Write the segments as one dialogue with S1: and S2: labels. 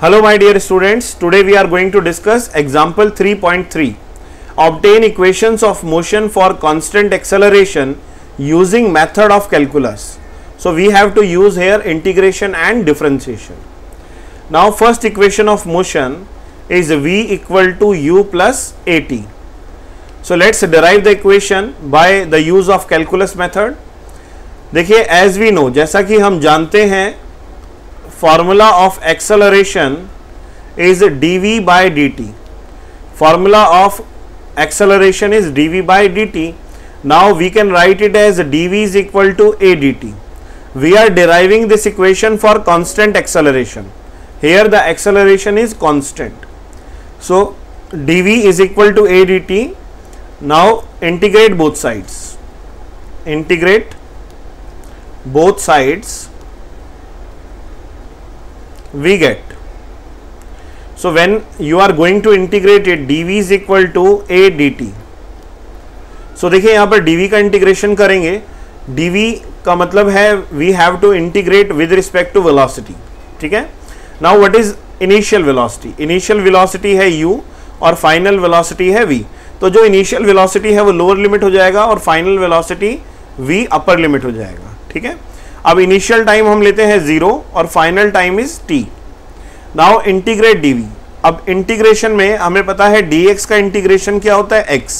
S1: Hello my dear students, today we are going to discuss example 3.3. Obtain equations of motion for constant acceleration using method of calculus. So we have to use here integration and differentiation. Now first equation of motion is v equal to u plus at. So let's derive the equation by the use of calculus method. देखिए as we know जैसा कि हम जानते हैं formula of acceleration is dv by dt. Formula of acceleration is dv by dt. Now we can write it as dv is equal to a dt. We are deriving this equation for constant acceleration. Here the acceleration is constant. So dv is equal to a dt. Now integrate both sides. Integrate both sides we get. So, when you are going to integrate it dv is equal to a dt. So, देखिए यहाँ पर dv का integration करेंगे। dv का मतलब है we have to integrate with respect to velocity ठीक है? Now what is initial velocity initial velocity है u और फाइनल वेलोसिटी है v. तो जो इनिशियल वेलोसिटी है वो लोअर लिमिट हो जाएगा और final velocity v upper limit हो जाएगा। ठीक है? अब इनिशियल टाइम हम लेते हैं ज़ीरो और final time is t now integrate dv अब इंटीग्रेशन में हमें पता है डीएक्स का इंटीग्रेशन क्या होता है एक्स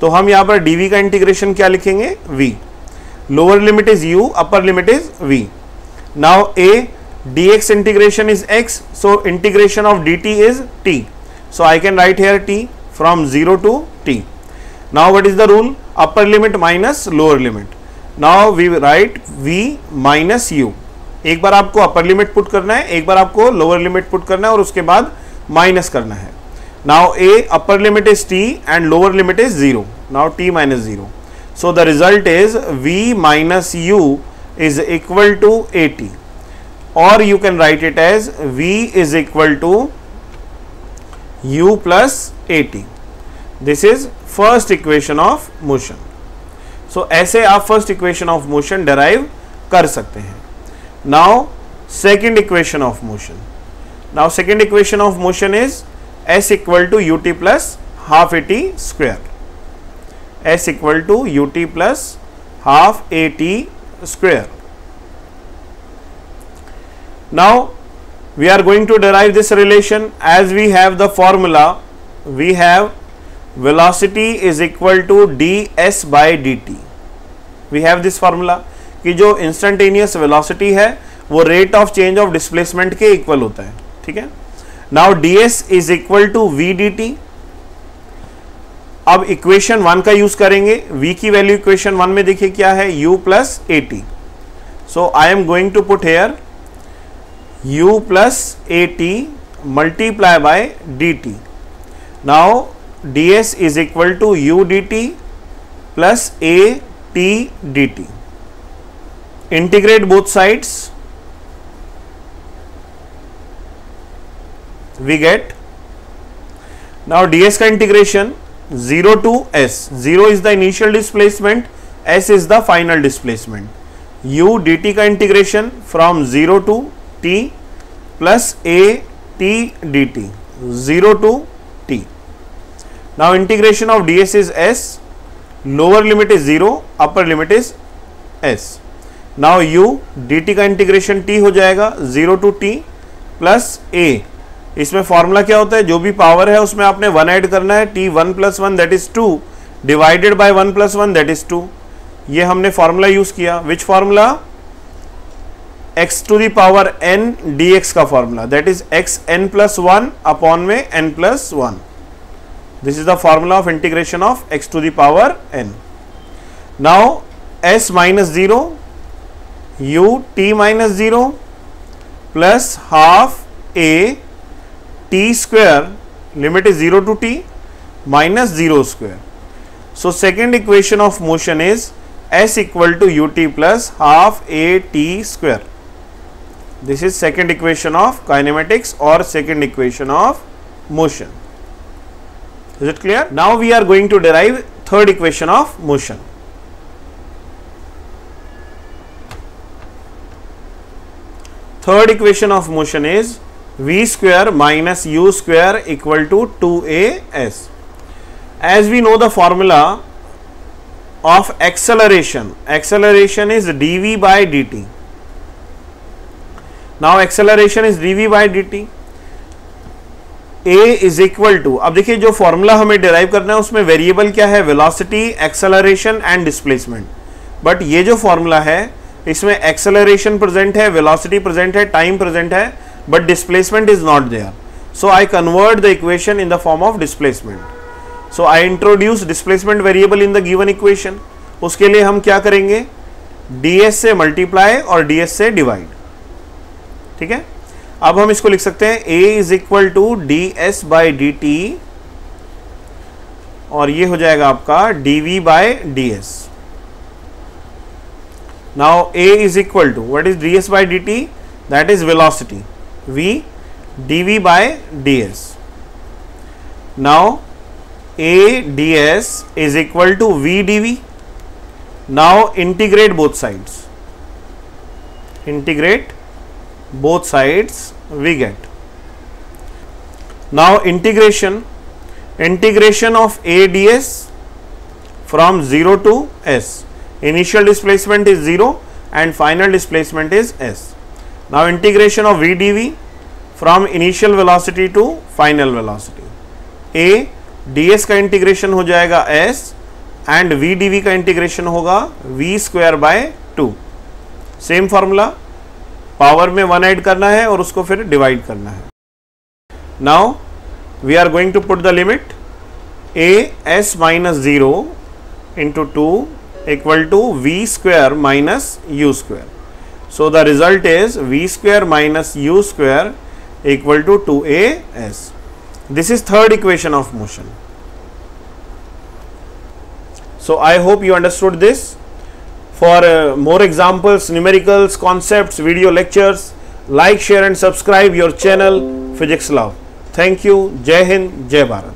S1: तो हम यहाँ पर डीवी का इंटीग्रेशन क्या लिखेंगे? V lower limit is u upper limit is v now a d x integration is x so integration of d t is t so I can write here t from zero to t now what is the rule upper limit minus lower limit now we write v minus u एक बार आपको upper limit put करना है, एक बार आपको lower limit put करना है और उसके बाद माइनस करना है। Now a upper limit is t and lower limit is zero now t minus zero so the result is v minus u is equal to a t और you can write it as v is equal to u a t this is first equation of motion so so, ऐसे आप first equation of motion derive कर सकते हैं। Now second equation of motion now second equation of motion is s equal to u t plus half a t square s equal to u t plus half a t square now we we are going to derive this relation. As we have the formula we have velocity is equal to ds by dt we have this formula कि जो instantaneous velocity है, वो rate of change of displacement के equal होता है, ठीक है? Now d s is equal to v d t अब इक्वेशन वन का यूज़ करेंगे। वी की वैल्यू इक्वेशन वन में देखिए क्या है? U plus a t so I am going to put here u plus a t multiply by d t now d s is equal to u d t plus a t dt. Integrate both sides. We get now ds का integration 0 to s. 0 is the initial displacement, s is the final displacement. u dt का integration from 0 to t plus a t dt 0 to t. Now integration of ds is s, lower limit is 0, upper limit is s. Now u dt का integration t हो जाएगा 0 to t plus a. इसमें formula क्या होता है? जो भी power है उसमें आपने वन ऐड करना है t one plus one that is two divided by one plus one that is two ये हमने फॉर्मूला यूज़ किया। Which formula x to the power d dx का formula that is x n plus one upon में n plus one This is the formula of integration of x to the power n. Now, s minus 0 u t minus 0 plus half a t square limit is 0 to t minus 0 square. So, second equation of motion is s equal to ut plus half a t square. This is second equation of kinematics or second equation of motion is it clear now we are going to derive third equation of motion third equation of motion is v square minus u square equal to 2as. As we know the formula of acceleration, acceleration is dv by dt. Now acceleration is dv by dt. A is equal to अब देखिए जो formula हमें derive करना है, उसमें variable क्या है? Velocity acceleration and displacement but ये जो फॉर्मूला है, इसमें एक्सेलरेशन प्रेजेंट है वेलोसिटी प्रेजेंट है टाइम प्रेजेंट है but displacement is not there So, I convert the equation in the form of displacement. So, I introduce displacement variable in the given equation. उसके लिए हम क्या करेंगे? Ds से multiply और ds से डिवाइड ठीक है? अब हम इसको लिख सकते हैं, a is equal to d s by d t और ये हो जाएगा आपका dv by d s now a is equal to what is d s by d t that is velocity v dv by a d s is equal to v d v Now integrate both sides. Integrate both sides we get. Now integration integration of a ds from 0 to s. Initial displacement is 0 and final displacement is s. Now integration of v dv from initial velocity to final velocity. a ds का integration हो जाएगा s and v dv का integration v square by two same formula power में one add करना है और उसको फिर डिवाइड करना है। Now we are going to put the limit a s minus zero into two equal to v square minus u square so the result is v square minus u square equal to two a s this is third equation of motion so I hope you understood this For uh, more examples, numericals, concepts, video lectures, like, share and subscribe your channel Physics Love. Thank you. Jai Hind, Jai Bharat.